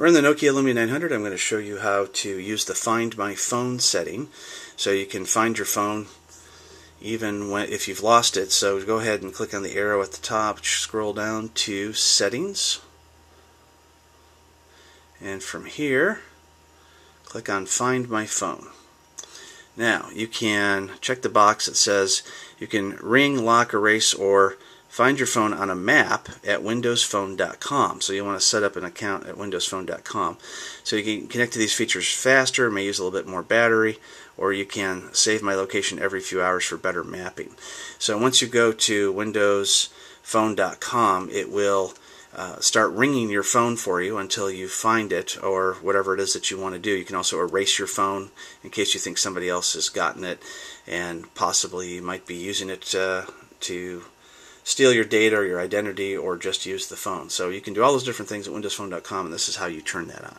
We're in the Nokia Lumia 900. I'm going to show you how to use the Find My Phone setting so you can find your phone even when if you've lost it. So go ahead and click on the arrow at the top, scroll down to Settings, and from here click on Find My Phone. Now you can check the box that says you can ring, lock, erase, or find your phone on a map at windowsphone.com. So you want to set up an account at windowsphone.com. So you can connect to these features faster, may use a little bit more battery, or you can save my location every few hours for better mapping. So once you go to windowsphone.com, it will uh, start ringing your phone for you until you find it or whatever it is that you want to do. You can also erase your phone in case you think somebody else has gotten it and possibly you might be using it uh, to steal your data or your identity or just use the phone. So you can do all those different things at windowsphone.com and this is how you turn that on.